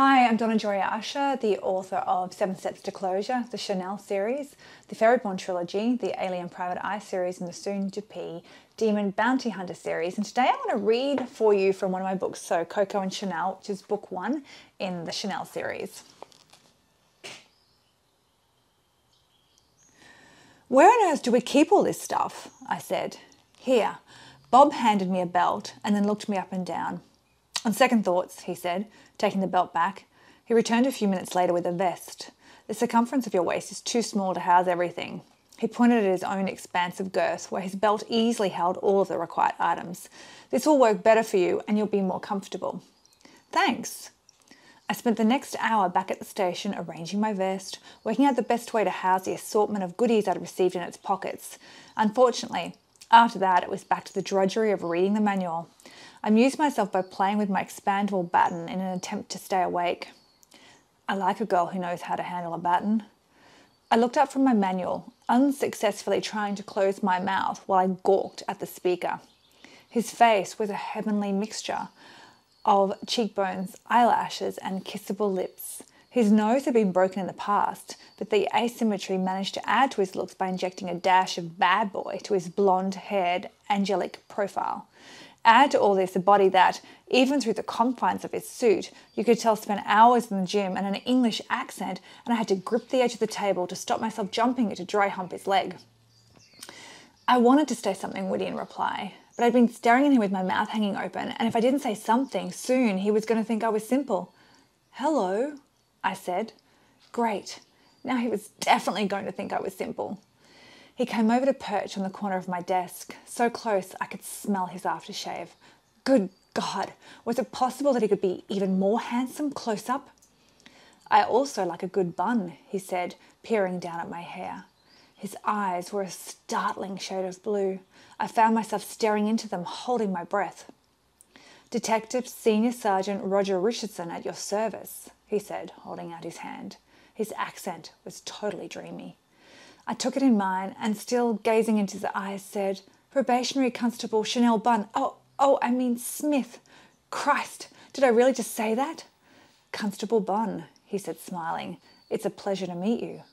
Hi, I'm Donna Joy Usher, the author of Seven Steps to Closure, the Chanel series, the Fairyborn trilogy, the Alien Private Eye series, and the soon to be Demon Bounty Hunter series. And today I want to read for you from one of my books, so Cocoa and Chanel, which is book one in the Chanel series. Where on earth do we keep all this stuff? I said. Here. Bob handed me a belt and then looked me up and down. On second thoughts, he said, taking the belt back, he returned a few minutes later with a vest. The circumference of your waist is too small to house everything. He pointed at his own expansive girth, where his belt easily held all of the required items. This will work better for you and you'll be more comfortable. Thanks. I spent the next hour back at the station arranging my vest, working out the best way to house the assortment of goodies I'd received in its pockets. Unfortunately, after that, it was back to the drudgery of reading the manual. I amused myself by playing with my expandable baton in an attempt to stay awake. I like a girl who knows how to handle a baton. I looked up from my manual, unsuccessfully trying to close my mouth while I gawked at the speaker. His face was a heavenly mixture of cheekbones, eyelashes, and kissable lips. His nose had been broken in the past, but the asymmetry managed to add to his looks by injecting a dash of bad boy to his blonde haired, angelic profile. Add to all this a body that, even through the confines of his suit, you could tell spent hours in the gym and an English accent, and I had to grip the edge of the table to stop myself jumping it to dry hump his leg. I wanted to say something witty in reply, but I'd been staring at him with my mouth hanging open, and if I didn't say something, soon he was going to think I was simple. Hello, I said. Great. Now he was definitely going to think I was simple. He came over to perch on the corner of my desk, so close I could smell his aftershave. Good God, was it possible that he could be even more handsome close up? I also like a good bun, he said, peering down at my hair. His eyes were a startling shade of blue. I found myself staring into them, holding my breath. Detective Senior Sergeant Roger Richardson at your service, he said, holding out his hand. His accent was totally dreamy. I took it in mine and, still gazing into his eyes, said, Probationary Constable Chanel Bunn. Oh, oh, I mean Smith. Christ, did I really just say that? Constable Bunn, he said, smiling. It's a pleasure to meet you.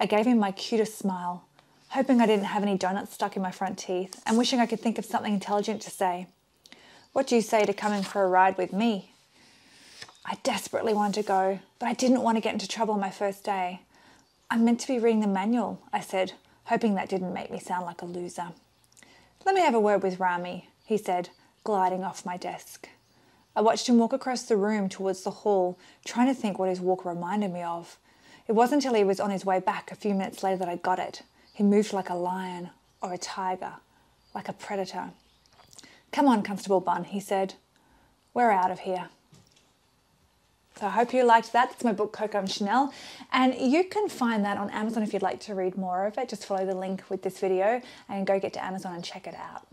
I gave him my cutest smile, hoping I didn't have any donuts stuck in my front teeth and wishing I could think of something intelligent to say. What do you say to coming for a ride with me? I desperately wanted to go, but I didn't want to get into trouble on my first day. I'm meant to be reading the manual, I said, hoping that didn't make me sound like a loser. Let me have a word with Rami, he said, gliding off my desk. I watched him walk across the room towards the hall, trying to think what his walk reminded me of. It wasn't until he was on his way back a few minutes later that I got it. He moved like a lion or a tiger, like a predator. Come on, Constable Bunn, he said. We're out of here. So I hope you liked that. It's my book, Cocoa and Chanel. And you can find that on Amazon if you'd like to read more of it. Just follow the link with this video and go get to Amazon and check it out.